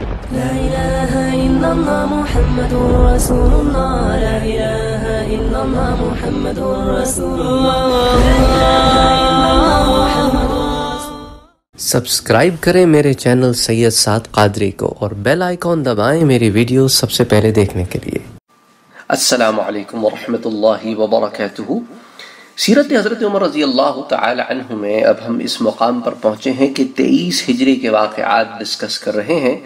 لا إله إلا الله محمد رسول الله. لا إله إلا الله محمد رسول الله. لا إله إلا الله محمد سبسکرائب کریں میرے چینل سید سعد قادری کو اور بیل آئیکن دبائیں میری ویڈیو سب سے پہلے دیکھنے کے لیے. السلام علیکم ورحمۃ اللہ وبرکاتہ. سیرت حضرت عمر رضی اللہ تعالی عنہ میں اب ہم اس مقام پر پہنچے ہیں کہ تیئیس ہجری کے واقعات ڈسکس کر رہے ہیں۔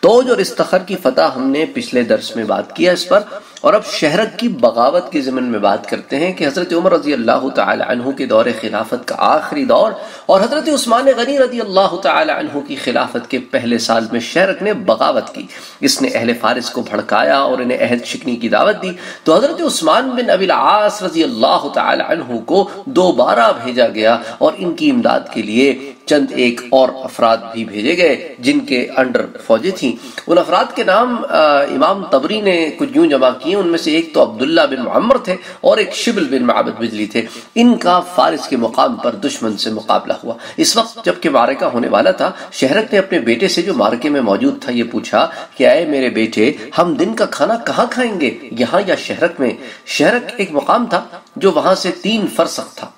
توج اور استخر کی فتح ہم نے پچھلے درس میں بات کیا، اس پر اور اب شہرک کی بغاوت کے ضمن میں بات کرتے ہیں کہ حضرت عمر رضی اللہ تعالی عنہ کے دور خلافت کا آخری دور اور حضرت عثمان غنی رضی اللہ تعالی عنہ کی خلافت کے پہلے سال میں شہرک نے بغاوت کی۔ اس نے اہل فارس کو بھڑکایا اور انہیں عہد شکنی کی دعوت دی۔ تو حضرت عثمان بن ابی العاص رضی اللہ تعالی عنہ کو دوبارہ بھیجا گیا اور ان کی امداد کے لیے چند ایک اور افراد بھی بھیجے گئے جن کے انڈر فوجیں تھیں۔ ان افراد کے نام امام تبری نے کچھ یوں جمع کیے۔ ان میں سے ایک تو عبداللہ بن معمر تھے اور ایک شبل بن معبد بجلی تھے۔ ان کا فارس کے مقام پر دشمن سے مقابلہ ہوا۔ اس وقت جبکہ مارکہ ہونے والا تھا شہرک نے اپنے بیٹے سے جو مارکے میں موجود تھا یہ پوچھا کہ، اے میرے بیٹے، ہم دن کا کھانا کہاں کھائیں گے؟ یہاں یا شہرک میں؟ شہرک ایک مقام تھا جو وہاں سے تین فرسخ تھا۔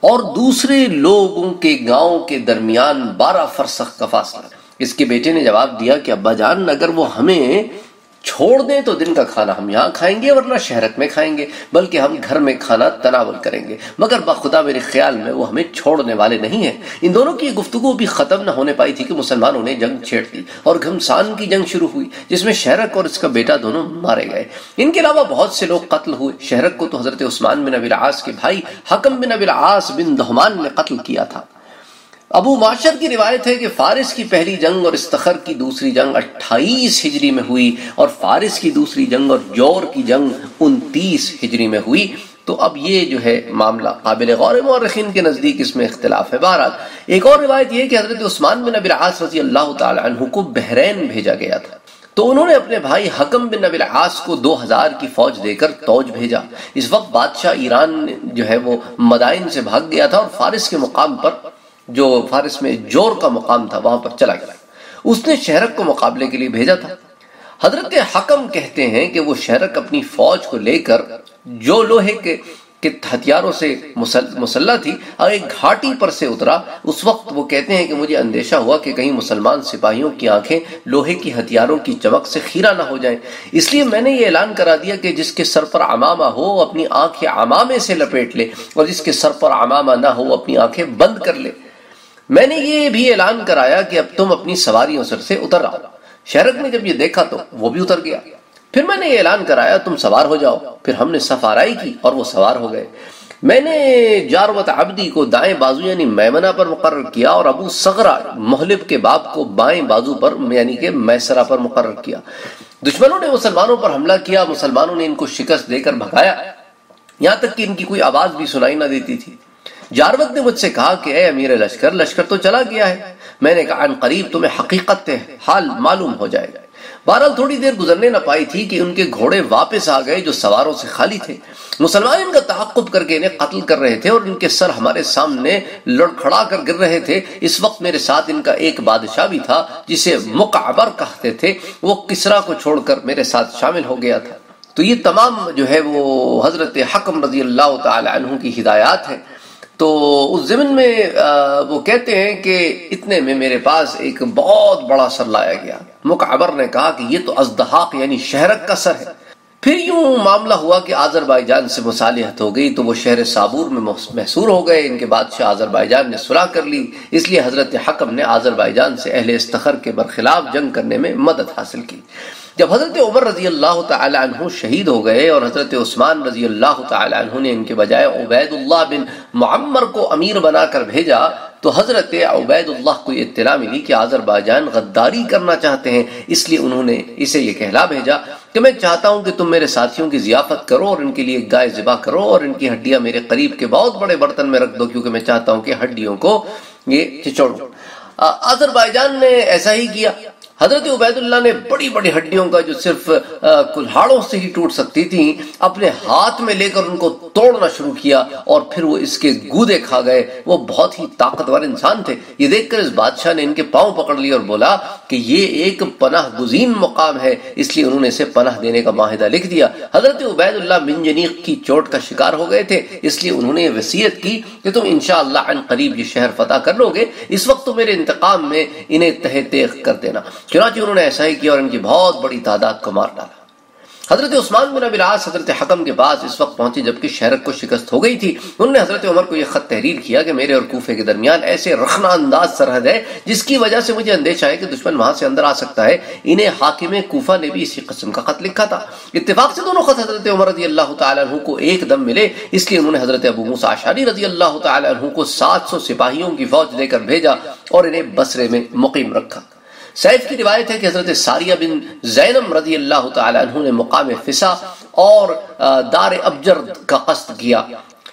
اور دوسرے لوگوں کے گاؤں کے درمیان بارہ فرسخ کا فاصلہ۔ اس کے بیٹے نے جواب دیا کہ ابا جان، اگر وہ ہمیں چھوڑ دیں تو دن کا کھانا ہم یہاں کھائیں گے ورنہ شہرک میں کھائیں گے، بلکہ ہم گھر میں کھانا تناول کریں گے۔ مگر بخدا میرے خیال میں وہ ہمیں چھوڑنے والے نہیں ہیں۔ ان دونوں کی گفتگو بھی ختم نہ ہونے پائی تھی کہ مسلمانوں نے جنگ چھیڑ دی اور گھمسان کی جنگ شروع ہوئی، جس میں شہرک اور اس کا بیٹا دونوں مارے گئے۔ ان کے علاوہ بہت سے لوگ قتل ہوئے۔ شہرک کو تو حضرت عثمان بن ابی العاص کے بھائی حکم بن ابی العاص بن دہمان نے قتل کیا تھا۔ ابو معاشر کی روایت ہے کہ فارس کی پہلی جنگ اور استخر کی دوسری جنگ اٹھائیس ہجری میں ہوئی اور فارس کی دوسری جنگ اور جور کی جنگ انتیس ہجری میں ہوئی۔ تو اب یہ جو ہے معاملہ قابل غور مورخین کے نزدیک اس میں اختلاف ہے۔ بہرحال، ایک اور روایت یہ کہ حضرت عثمان بن ابی العاص رضی اللہ تعالی عنہ کو بحرین بھیجا گیا تھا۔ تو انہوں نے اپنے بھائی حکم بن ابی العاص کو دو ہزار کی فوج دے کر توج بھیجا۔ اس وقت بادشاہ ایران جو ہے وہ مدائن سے بھاگ گیا تھا اور فارس کے مقام پر جو فارس میں جور کا مقام تھا، وہاں پر چلا گیا۔ اس نے شہرک کو مقابلے کے لیے بھیجا تھا۔ حضرت حکم کہتے ہیں کہ وہ شہرک اپنی فوج کو لے کر جو لوہے کے ہتھیاروں سے مسلح تھی، اور ایک گھاٹی پر سے اترا، اس وقت وہ کہتے ہیں کہ مجھے اندیشہ ہوا کہ کہیں مسلمان سپاہیوں کی آنکھیں لوہے کی ہتھیاروں کی چمک سے خیرہ نہ ہو جائیں۔ اس لیے میں نے یہ اعلان کرا دیا کہ جس کے سر پر عمامہ ہو اپنی آنکھیں عمامے سے لپیٹ لے، اور جس کے سر پر عمامہ نہ ہو اپنی آنکھیں بند کر لے۔ میں نے یہ بھی اعلان کرایا کہ اب تم اپنی سواریوں سر سے اتر آؤ شہرک نے جب یہ دیکھا تو وہ بھی اتر گیا۔ پھر میں نے یہ اعلان کرایا، تم سوار ہو جاؤ۔ پھر ہم نے سفارائی کی اور وہ سوار ہو گئے۔ میں نے جاروت عبدی کو دائیں بازو یعنی میمنہ پر مقرر کیا اور ابو سغرہ محلب کے باپ کو بائیں بازو پر یعنی کہ میسرہ پر مقرر کیا۔ دشمنوں نے مسلمانوں پر حملہ کیا، مسلمانوں نے ان کو شکست دے کر بھگایا۔ یہاں تک کہ ان کی کوئی آواز بھی سنائی نہ دیتی تھی۔ جاروت نے مجھ سے کہا کہ اے امیر لشکر لشکر تو چلا گیا ہے۔ میں نے کہا، ان قریب تمہیں حقیقت حال معلوم ہو جائے گا۔ بہرحال تھوڑی دیر گزرنے نہ پائی تھی کہ ان کے گھوڑے واپس آ گئے جو سواروں سے خالی تھے۔ مسلمان ان کا تعقب کر کے انہیں قتل کر رہے تھے اور ان کے سر ہمارے سامنے لڑکھڑا کر گر رہے تھے۔ اس وقت میرے ساتھ ان کا ایک بادشاہ بھی تھا، جسے مقعبر کہتے تھے۔ وہ کسرا کو چھوڑ کر میرے ساتھ شامل ہو گیا تھا۔ تو یہ تمام جو ہے وہ حضرت حکم رضی اللہ تعالی عنہ کی ہدایات ہیں۔ تو اس زمن میں وہ کہتے ہیں کہ اتنے میں میرے پاس ایک بہت بڑا سر لایا گیا۔ مقعبر نے کہا کہ یہ تو ازدحاق یعنی شہرک کا سر ہے۔ پھر یوں معاملہ ہوا کہ آذر بائی جان سے مصالحت ہو گئی تو وہ شہر صابور میں محصور ہو گئے۔ ان کے بادشاہ آذر بائی جان نے صلاح کر لی۔ اس لیے حضرت حکم نے آذر بائی جان سے اہل استخر کے برخلاف جنگ کرنے میں مدد حاصل کی۔ جب حضرت عمر رضی اللہ تعالی عنہ شہید ہو گئے اور حضرت عثمان رضی اللہ تعالی عنہ نے ان کے بجائے عبید اللہ بن معمر کو امیر بنا کر بھیجا، تو حضرت عبید اللہ کو یہ اطلاع ملی کہ آذر باجان غداری کرنا چاہتے ہیں، اس لیے انہوں نے اسے یہ کہلا بھیجا کہ میں چاہتا ہوں کہ تم میرے ساتھیوں کی ضیافت کرو اور ان کے لیے گائے ذبح کرو اور ان کی ہڈیاں میرے قریب کے بہت بڑے برتن میں رکھ دو، کیونکہ میں چاہتا ہوں کہ ہڈیوں کو یہ چچوڑو آذر باجان نے ایسا ہی کیا۔ حضرت عبید اللہ نے بڑی بڑی ہڈیوں کا جو صرف کلہاڑوں سے ہی ٹوٹ سکتی تھیں، اپنے ہاتھ میں لے کر ان کو توڑنا شروع کیا اور پھر وہ اس کے گودے کھا گئے۔ وہ بہت ہی طاقتور انسان تھے۔ یہ دیکھ کر اس بادشاہ نے ان کے پاؤں پکڑ لی اور بولا کہ یہ ایک پناہ گزین مقام ہے، اس لیے انہوں نے اسے پناہ دینے کا معاہدہ لکھ دیا۔ حضرت عبید اللہ بن جنیق کی چوٹ کا شکار ہو گئے تھے، اس لیے انہوں نے یہ وصیت کی کہ تم انشاءاللہ عن قریب یہ شہر فتح کر لو گے، اس وقت تو میرے انتقام میں انہیں تہ تیغ کر دینا۔ چنانچہ انہوں نے ایسا ہی کیا اور ان کی بہت بڑی تعداد کو مار ڈالا۔ حضرت عثمان بن ابی العاص حضرت حکم کے پاس اس وقت پہنچے جبکہ شہر کو شکست ہو گئی تھی۔ انہوں نے حضرت عمر کو یہ خط تحریر کیا کہ میرے اور کوفے کے درمیان ایسے رخنا انداز سرحد ہے جس کی وجہ سے مجھے اندیشہ ہے کہ دشمن وہاں سے اندر آ سکتا ہے۔ انہیں حاکم کوفہ نے بھی اسی قسم کا خط لکھا تھا۔ اتفاق سے دونوں خط حضرت عمر رضی اللہ تعالیٰ عنہ کو ایک دم ملے۔ اس لیے انہوں نے حضرت ابو موسیٰ عشاری رضی اللہ تعالیٰ عنہ کو سات سو سپاہیوں کی فوج دے کر بھیجا اور انہیں بسرے میں مقیم رکھا۔ سیف کی روایت ہے کہ حضرت ساریہ بن زینم رضی اللہ تعالیٰ عنہ نے مقام فسا اور دار ابجر کا قصد کیا۔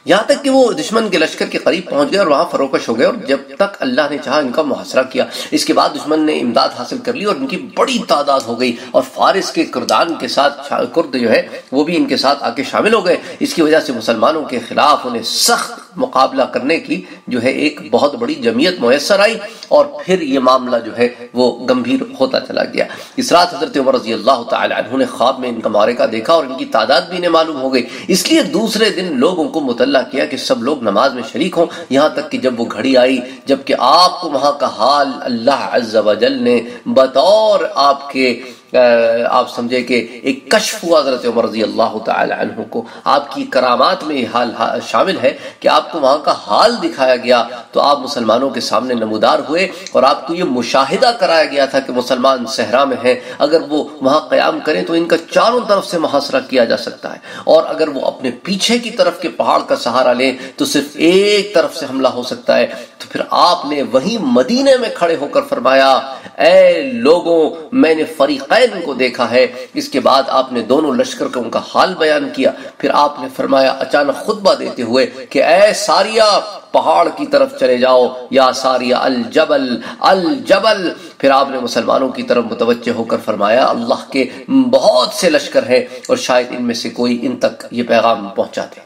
یہاں تک کہ وہ دشمن کے لشکر کے قریب پہنچ گئے اور وہاں فروکش ہو گئے اور جب تک اللہ نے چاہا ان کا محاصرہ کیا۔ اس کے بعد دشمن نے امداد حاصل کر لی اور ان کی بڑی تعداد ہو گئی اور فارس کے کردان کے ساتھ کرد جو ہے، وہ بھی ان کے ساتھ آ کے شامل ہو گئے۔ اس کی وجہ سے مسلمانوں کے خلاف انہیں سخت مقابلہ کرنے کی جو ہے ایک بہت بڑی جمعیت میسر آئی اور پھر یہ معاملہ جو ہے وہ گمبھیر ہوتا چلا گیا۔ اس رات حضرت عمر رضی اللہ تعالی عنہ نے خواب میں ان کا مارکہ دیکھا اور ان کی تعداد بھی انہیں معلوم ہو گئی۔ اس لیے دوسرے دن لوگوں کو مطلع کیا کہ سب لوگ نماز میں شریک ہوں۔ یہاں تک کہ جب وہ گھڑی آئی، جبکہ آپ کو وہاں کا حال اللہ عز و جل نے بطور آپ کے آپ سمجھے کہ ایک کشف ہوا حضرت عمر رضی اللہ تعالی عنہ کو۔ آپ کی کرامات میں یہ حال شامل ہے کہ آپ کو وہاں کا حال دکھایا گیا تو آپ مسلمانوں کے سامنے نمودار ہوئے اور آپ کو یہ مشاہدہ کرایا گیا تھا کہ مسلمان صحرا میں ہیں۔ اگر وہ وہاں قیام کریں تو ان کا چاروں طرف سے محاصرہ کیا جا سکتا ہے۔ اور اگر وہ اپنے پیچھے کی طرف کے پہاڑ کا سہارا لیں تو صرف ایک طرف سے حملہ ہو سکتا ہے۔ تو پھر آپ نے وہی مدینے میں کھڑے ہو کر فرمایا، اے لوگوں، میں نے فریقین حسین کو دیکھا ہے۔ اس کے بعد آپ نے دونوں لشکر کا ان کا حال بیان کیا۔ پھر آپ نے فرمایا، اچانک خطبہ دیتے ہوئے کہ اے ساریا، پہاڑ کی طرف چلے جاؤ۔ یا ساریا، الجبل الجبل۔ پھر آپ نے مسلمانوں کی طرف متوجہ ہو کر فرمایا، اللہ کے بہت سے لشکر ہیں اور شاید ان میں سے کوئی ان تک یہ پیغام پہنچاتے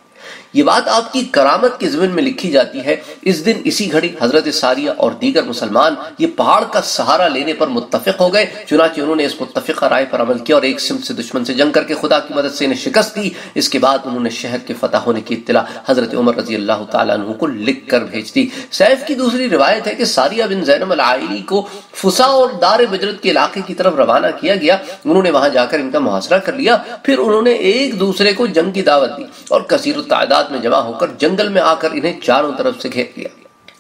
یہ بات آپ کی کرامت کے زمین میں لکھی جاتی ہے۔ اس دن اسی گھڑی حضرت ساریہ اور دیگر مسلمان یہ پہاڑ کا سہارا لینے پر متفق ہو گئے، چنانچہ انہوں نے اس متفقہ رائے پر عمل کیا اور ایک سمت سے دشمن سے جنگ کر کے خدا کی مدد سے انہیں شکست دی۔ اس کے بعد انہوں نے شہر کے فتح ہونے کی اطلاع حضرت عمر رضی اللہ تعالیٰ عنہ کو لکھ کر بھیج دی۔ سیف کی دوسری روایت ہے کہ ساریہ بن زینم العائلی کو فسا اور دار بجرت کے علاقے کی طرف روانہ کیا گیا۔ انہوں نے وہاں جا کر ان کا محاصرہ کر لیا۔ پھر انہوں نے ایک دوسرے کو جنگ کی دعوت دی اور کثیر التعداد تعداد میں جمع ہو کر جنگل میں آ کر انہیں چاروں طرف سے گھیر لیا۔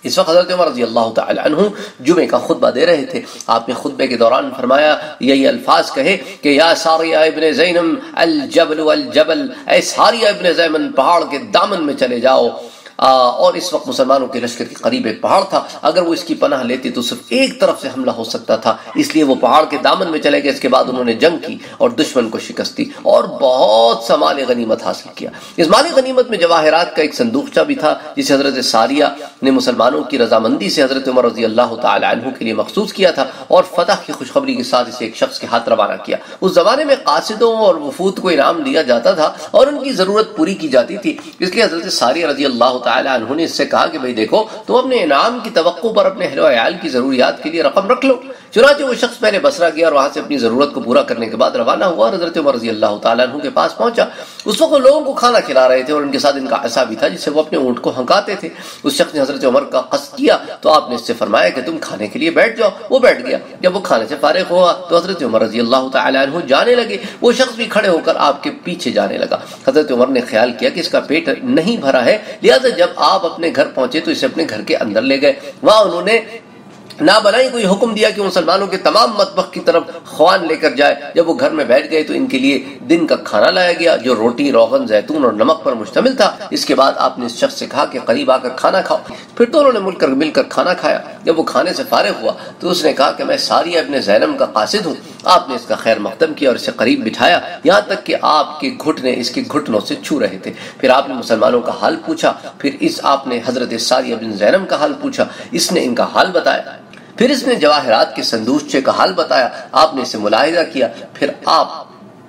اس وقت حضرت عمر رضی اللہ تعالی عنہ جمعہ کا خطبہ دے رہے تھے۔ آپ نے خطبے کے دوران فرمایا، یہی الفاظ کہے کہ یا ساریہ ابن زینم، الجبل والجبل، اے ساریہ ابن زیمن، پہاڑ کے دامن میں چلے جاؤ۔ اور اس وقت مسلمانوں کے لشکر کے قریب ایک پہاڑ تھا۔ اگر وہ اس کی پناہ لیتے تو صرف ایک طرف سے حملہ ہو سکتا تھا۔ اس لیے وہ پہاڑ کے دامن میں چلے گئے۔ اس کے بعد انہوں نے جنگ کی اور دشمن کو شکست دی اور بہت سا مال غنیمت حاصل کیا۔ اس مال غنیمت میں جواہرات کا ایک صندوقچہ بھی تھا، جسے حضرت ساریہ نے مسلمانوں کی رضامندی سے حضرت عمر رضی اللہ تعالی عنہ کے لیے مخصوص کیا تھا اور فتح کی خوشخبری کے ساتھ اسے ایک شخص کے ہاتھ روانہ کیا۔ اس زمانے میں قاصدوں اور وفود کو انعام دیا جاتا تھا اور ان کی ضرورت پوری کی جاتی تھی۔ اس لیے حضرت ساریہ رضی اللہ تعالی تعالیٰ عنہ نے اس سے کہا کہ بھئی دیکھو، تم اپنے انعام کی توقع پر اپنے اہل و عیال کی ضروریات کے لیے رقم رکھ لو۔ چنانچہ وہ شخص پہلے بسرا گیا اور وہاں سے اپنی ضرورت کو پورا کرنے کے بعد روانہ ہوا اور حضرت عمر رضی اللہ تعالیٰ عنہ کے پاس پہنچا۔ اس وقت وہ لوگوں کو کھانا کھلا رہے تھے اور ان کے ساتھ ان کا عصا بھی تھا، جس سے وہ اپنے اونٹ کو ہنکاتے تھے۔ اس شخص نے حضرت عمر کا قصد کیا، تو آپ نے اس سے فرمایا کہ تم کھانے کے لیے بیٹھ جاؤ۔ وہ بیٹھ گیا۔ جب وہ کھانے سے فارغ ہوا، تو حضرت عمر رضی اللہ تعالیٰ عنہ جانے لگے۔ وہ شخص بھی کھڑے ہو کر آپ کے پیچھے جانے لگا۔ حضرت عمر نے خیال کیا کہ اس کا پیٹ نہیں بھرا ہے، لہٰذا جب آپ اپنے گھر پہنچے تو اسے اپنے گھر کے اندر لے گئے۔ وہاں انہوں نے نہ بنائی کوئی حکم دیا کہ مسلمانوں کے تمام مطبخ کی طرف خوان لے کر جائے۔ جب وہ گھر میں بیٹھ گئے تو ان کے لیے دن کا کھانا لایا گیا، جو روٹی، روغن، زیتون اور نمک پر مشتمل تھا۔ اس کے بعد آپ نے اس شخص سے کہا کہ قریب آ کر کھانا کھاؤ۔ پھر دونوں نے مل کر مل کر کھانا کھایا۔ جب وہ کھانے سے فارغ ہوا تو اس نے کہا کہ میں ساری اپنے زینم کا قاصد ہوں۔ آپ نے اس کا خیر مقدم کیا اور اسے قریب بٹھایا۔ یہاں تک کہ آپ کے گھٹنے اس کے گھٹنوں سے چھو رہے تھے۔ پھر آپ نے مسلمانوں کا حال پوچھا۔ پھر اس آپ نے حضرت ساری بن زینم کا حال پوچھا۔ اس نے ان کا حال بتایا۔ پھر اس نے جواہرات کے سندوشچے کا حال بتایا۔ آپ نے اسے ملاحظہ کیا۔ پھر آپ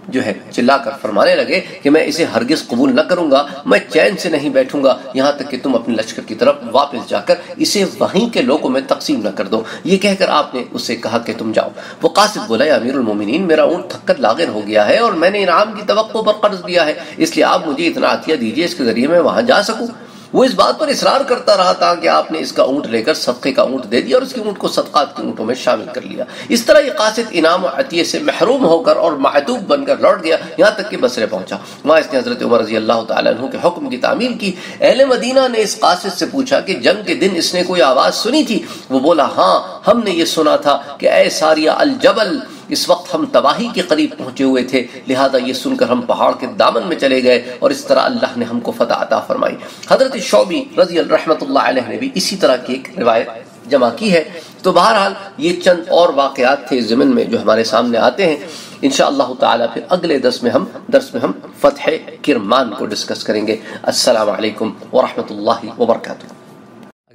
جو ہے، چلا کر فرمانے لگے کہ میں اسے ہرگز قبول نہ کروں گا، میں چین سے نہیں بیٹھوں گا، یہاں تک کہ تم اپنے لشکر کی طرف واپس جا کر اسے وہیں کے لوگوں میں تقسیم نہ کر دو۔ یہ کہہ کر آپ نے اسے کہا کہ تم جاؤ۔ وہ قاسد بولا، یا امیر المومنین، میرا اونٹ تھک کر لاغر ہو گیا ہے اور میں نے انعام کی توقع پر قرض دیا ہے، اس لیے آپ مجھے اتنا عطیہ دیجیے، اس کے ذریعے میں وہاں جا سکوں۔ وہ اس بات پر اصرار کرتا رہا تھا کہ آپ نے اس کا اونٹ لے کر صدقے کا اونٹ دے دیا اور اس کی اونٹ کو صدقات کے اونٹوں میں شامل کر لیا۔ اس طرح یہ قاصد انعام و عطیے سے محروم ہو کر اور معتوب بن کر لوٹ گیا، یہاں تک کہ بسرے پہنچا۔ وہاں اس نے حضرت عمر رضی اللہ تعالیٰ عنہ کے حکم کی تعمیل کی۔ اہل مدینہ نے اس قاصد سے پوچھا کہ جنگ کے دن اس نے کوئی آواز سنی تھی؟ وہ بولا ہاں ہم نے یہ سنا تھا کہ اے ساریہ الجبل اس وقت ہم تباہی کے قریب پہنچے ہوئے تھے، لہذا یہ سن کر ہم پہاڑ کے دامن میں چلے گئے اور اس طرح اللہ نے ہم کو فتح عطا فرمائی۔ حضرت شعبی رضی اللہ رحمت اللہ علیہ نے بھی اسی طرح کی ایک روایت جمع کی ہے۔ تو بہرحال یہ چند اور واقعات تھے زمن میں جو ہمارے سامنے آتے ہیں۔ انشاءاللہ تعالی پھر اگلے درس میں ہم، درس میں ہم فتح کرمان کو ڈسکس کریں گے۔ السلام علیکم ورحمۃ اللہ وبرکاتہ۔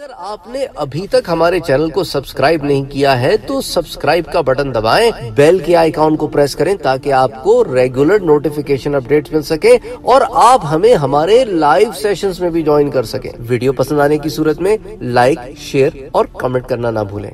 اگر آپ نے ابھی تک ہمارے چینل کو سبسکرائب نہیں کیا ہے تو سبسکرائب کا بٹن دبائیں، بیل کے آئیکن کو پریس کریں تاکہ آپ کو ریگولر نوٹیفیکیشن اپڈیٹس مل سکے اور آپ ہمیں ہمارے لائیو سیشنز میں بھی جوائن کر سکیں۔ ویڈیو پسند آنے کی صورت میں لائک شیئر اور کمنٹ کرنا نہ بھولیں۔